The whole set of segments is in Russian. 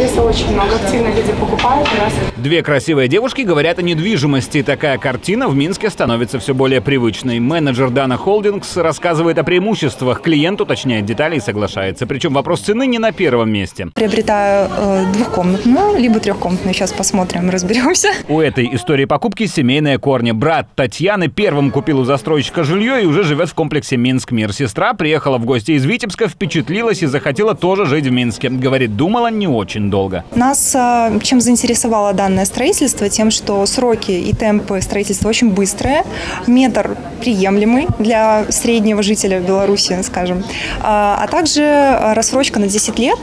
интереса очень много. Активно люди покупают у нас. Две красивые девушки говорят о недвижимости. Такая картина в Минске становится все более привычной. Менеджер Дана Холдингс рассказывает о преимуществах. Клиент уточняет детали и соглашается. Причем вопрос цены не на первом месте. Приобретаю э, двухкомнатную, либо трехкомнатную. Сейчас посмотрим, разберемся. У этой истории покупки семейные корни. Брат Татьяны первым купил у застройщика жилье и уже живет в комплексе Минск-Мир. Сестра приехала в гости из Витебска, впечатлилась и захотела тоже жить в Минске. Говорит, думала не очень долго. Нас э, чем заинтересовало данное строительство? Тем, что сроки и темпы строительства очень быстрые, метр приемлемый для среднего жителя Беларуси, скажем, а, а также рассрочка на 10 лет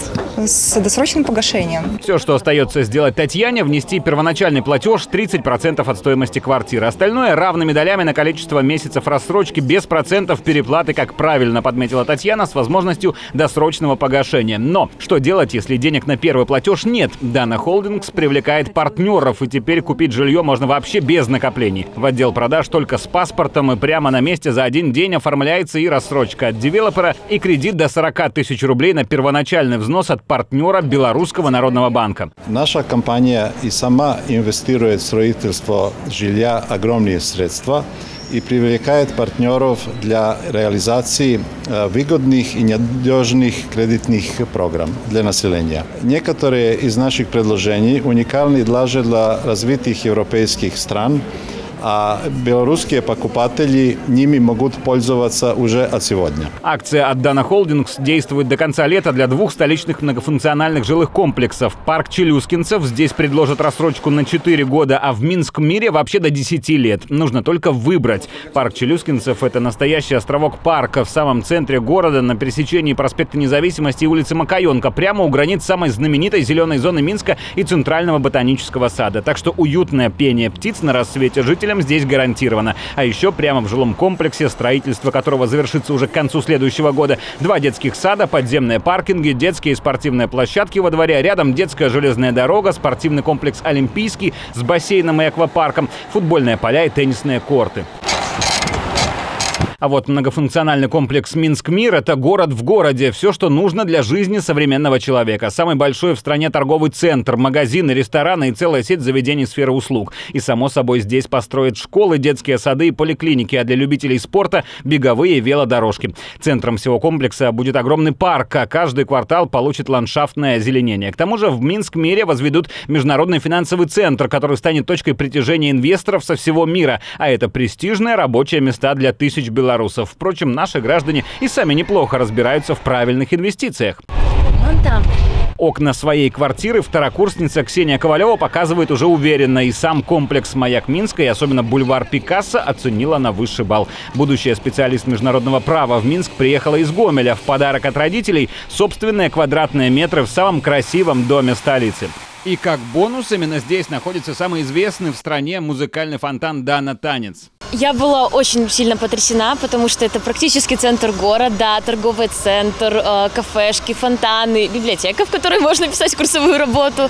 с досрочным погашением. Все, что остается сделать Татьяне, внести первоначальный платеж 30% от стоимости квартиры. Остальное равными долями на количество месяцев рассрочки без процентов переплаты, как правильно подметила Татьяна, с возможностью досрочного погашения. Но что делать, если денег на первый платеж нет? Дана Холдингс привлекает партнеров, и теперь купить жилье можно вообще без накоплений. В отдел продаж только с паспортом и прямо на месте за один день оформляется и рассрочка от девелопера, и кредит до 40 тысяч рублей на первоначальный взнос от партнера Белорусского народного банка. Наша компания и сама инвестирует в строительство жилья огромные средства и привлекает партнеров для реализации э, выгодных и надежных кредитных программ для населения. Некоторые из наших предложений уникальны даже для развитых европейских стран, а белорусские покупатели ними могут пользоваться уже от сегодня. Акция от Дана Холдингс действует до конца лета для двух столичных многофункциональных жилых комплексов. Парк Челюскинцев здесь предложат рассрочку на 4 года, а в Минск мире вообще до 10 лет. Нужно только выбрать. Парк Челюскинцев – это настоящий островок парка в самом центре города на пересечении проспекта Независимости и улицы Макаенко, прямо у границ самой знаменитой зеленой зоны Минска и Центрального ботанического сада. Так что уютное пение птиц на рассвете жителям здесь гарантировано. А еще прямо в жилом комплексе, строительство которого завершится уже к концу следующего года, два детских сада, подземные паркинги, детские и спортивные площадки во дворе, рядом детская железная дорога, спортивный комплекс «Олимпийский» с бассейном и аквапарком, футбольные поля и теннисные корты. А вот многофункциональный комплекс Минск-Мир – это город в городе. Все, что нужно для жизни современного человека. Самый большой в стране торговый центр, магазины, рестораны и целая сеть заведений сферы услуг. И, само собой, здесь построят школы, детские сады и поликлиники, а для любителей спорта – беговые велодорожки. Центром всего комплекса будет огромный парк, а каждый квартал получит ландшафтное озеленение. К тому же в Минск-Мире возведут международный финансовый центр, который станет точкой притяжения инвесторов со всего мира. А это престижные рабочие места для тысяч белорусов белорусов. Впрочем, наши граждане и сами неплохо разбираются в правильных инвестициях. Вон там. Окна своей квартиры второкурсница Ксения Ковалева показывает уже уверенно. И сам комплекс «Маяк Минска» и особенно бульвар Пикассо оценила на высший балл. Будущая специалист международного права в Минск приехала из Гомеля. В подарок от родителей собственные квадратные метры в самом красивом доме столицы. И как бонус именно здесь находится самый известный в стране музыкальный фонтан «Дана Танец». Я была очень сильно потрясена, потому что это практически центр города, торговый центр, э, кафешки, фонтаны, библиотека, в которой можно писать курсовую работу.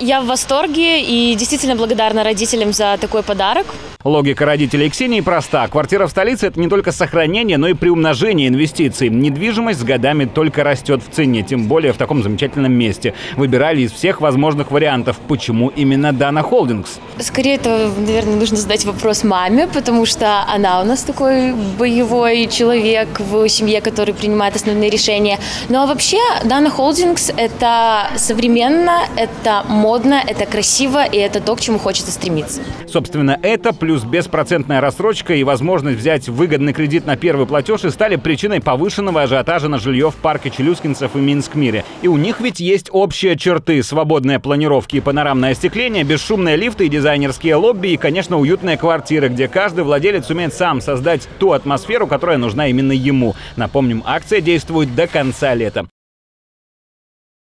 Я в восторге и действительно благодарна родителям за такой подарок. Логика родителей Ксении проста. Квартира в столице – это не только сохранение, но и приумножение инвестиций. Недвижимость с годами только растет в цене, тем более в таком замечательном месте. Выбирали из всех возможных вариантов. Почему именно Дана Холдингс? Скорее, это, наверное, нужно задать вопрос маме, потому что она у нас такой боевой человек в семье, который принимает основные решения. Ну а вообще, Дана Холдингс – это современно, это модно, это красиво, и это то, к чему хочется стремиться. Собственно, это плюс беспроцентная рассрочка и возможность взять выгодный кредит на первый платеж и стали причиной повышенного ажиотажа на жилье в парке Челюскинцев и Минск-Мире. И у них ведь есть общие черты – свободные планировки и панорамное остекление, бесшумные лифты и дизайнерские лобби и, конечно, уютные квартиры, где каждый владелец умеет сам создать ту атмосферу, которая нужна именно ему. Напомним, акция действует до конца лета.